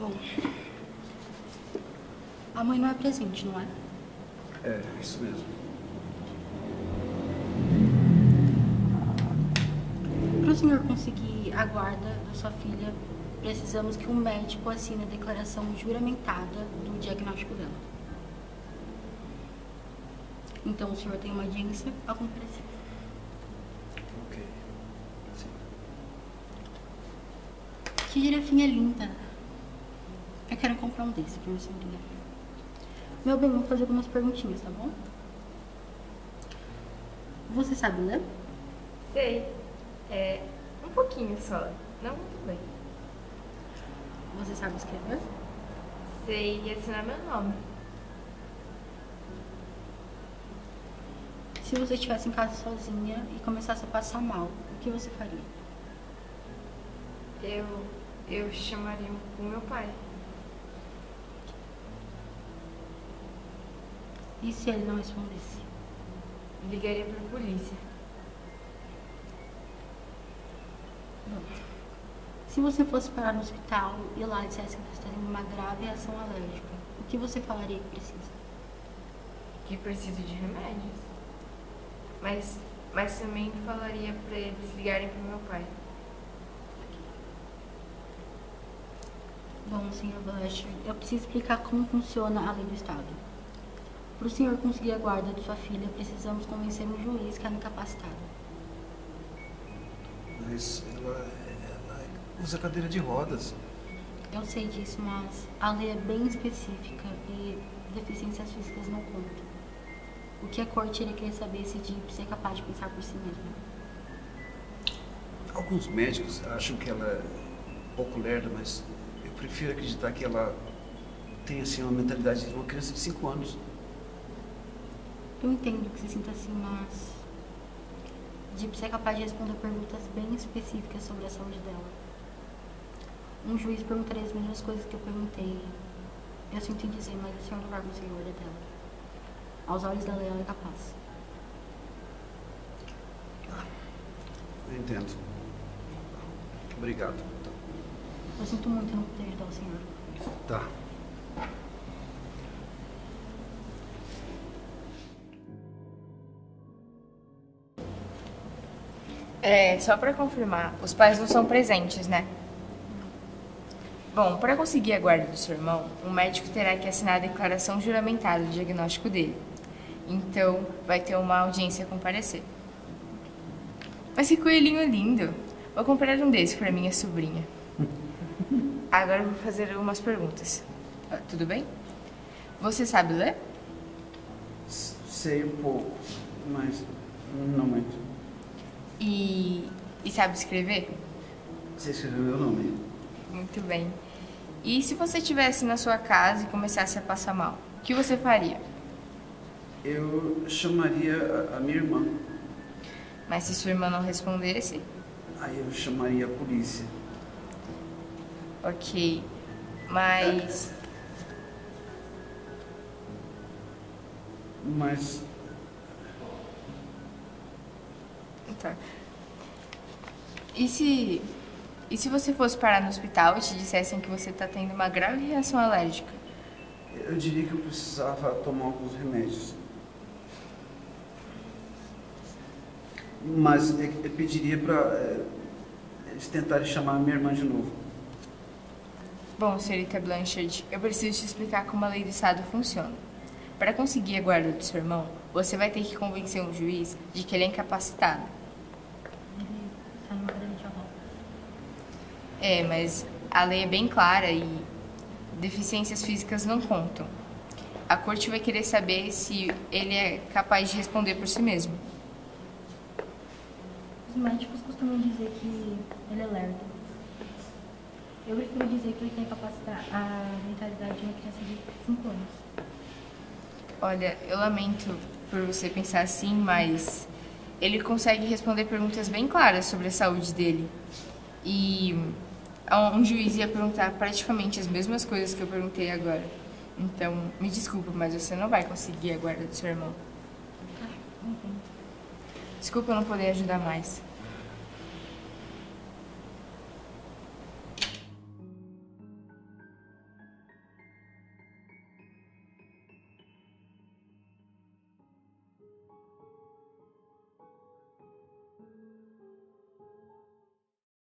Bom, a mãe não é presente, não é? É, isso mesmo. Para o senhor conseguir a guarda da sua filha, precisamos que um médico assine a declaração juramentada do diagnóstico dela. Então o senhor tem uma audiência a comparecer. Ok. Sim. Que girafinha linda. Eu quero comprar um desse pra minha sobrinha. Meu bem, vou fazer algumas perguntinhas, tá bom? Você sabe ler? Sei. É. Um pouquinho só. Não muito bem. Você sabe escrever? Sei assinar meu nome. Se você estivesse em casa sozinha e começasse a passar mal, o que você faria? Eu. Eu chamaria o meu pai. E se ele não respondesse? Ligaria pra polícia. Bom, se você fosse parar no hospital e lá dissesse que você está tendo uma grave reação alérgica, o que você falaria que precisa? Que preciso de remédios. Mas. Mas também falaria pra eles ligarem pro meu pai. Bom, senhor Blush, eu preciso explicar como funciona a lei do Estado. Para o senhor conseguir a guarda de sua filha, precisamos convencer um juiz que ela é incapacitado. Mas ela, ela usa cadeira de rodas. Eu sei disso, mas a lei é bem específica e deficiências físicas não contam. O que a corte iria querer saber se Gypsy é capaz de pensar por si mesma. Alguns médicos acham que ela é um pouco lerda, mas eu prefiro acreditar que ela tem assim, uma mentalidade de uma criança de 5 anos. Eu entendo que se sinta assim, mas Gypsy é capaz de responder perguntas bem específicas sobre a saúde dela. Um juiz perguntaria as mesmas coisas que eu perguntei. Eu sinto em dizer, mas o senhor não vai conseguir guardar dela. Aos olhos da ela é capaz. Eu entendo. Obrigado. Eu sinto muito não poder ajudar o senhor. Tá. É, só pra confirmar, os pais não são presentes, né? Bom, para conseguir a guarda do seu irmão, o médico terá que assinar a declaração juramentada do diagnóstico dele. Então, vai ter uma audiência a comparecer. Mas que coelhinho lindo! Vou comprar um desse para minha sobrinha. Agora vou fazer algumas perguntas. Ah, Tudo bem? Você sabe ler? Sei um pouco, mas não muito. E, e sabe escrever? Você escreveu meu nome? Muito bem. E se você estivesse na sua casa e começasse a passar mal, o que você faria? Eu chamaria a, a minha irmã. Mas se sua irmã não respondesse, Aí eu chamaria a polícia. ok. Mas Mas Tá. E se. E se você fosse parar no hospital e te dissessem que você tá tendo uma grave reação alérgica? eu diria que eu precisava tomar alguns remédios. Mas eu eu pediria para eles tentarem chamar minha irmã de novo. Bom, senhorita Blanchard, eu preciso te explicar como a lei do Estado funciona. Para conseguir a guarda do seu irmão, você vai ter que convencer um juiz de que ele é incapacitado. Ele está numa grande aval. É, mas a lei é bem clara e deficiências físicas não contam. A corte vai querer saber se ele é capaz de responder por si mesmo. Os médicos costumam dizer que ele é lerdo. Eu prefiro dizer que ele tem capacidade, a mentalidade de uma criança de 5 anos. Olha, eu lamento por você pensar assim, mas ele consegue responder perguntas bem claras sobre a saúde dele. E um juiz ia perguntar praticamente as mesmas coisas que eu perguntei agora. Então, me desculpa, mas você não vai conseguir a guarda do seu irmão. Entendo. Desculpa eu não poder ajudar mais.